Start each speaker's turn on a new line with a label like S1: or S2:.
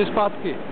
S1: किस बात तो की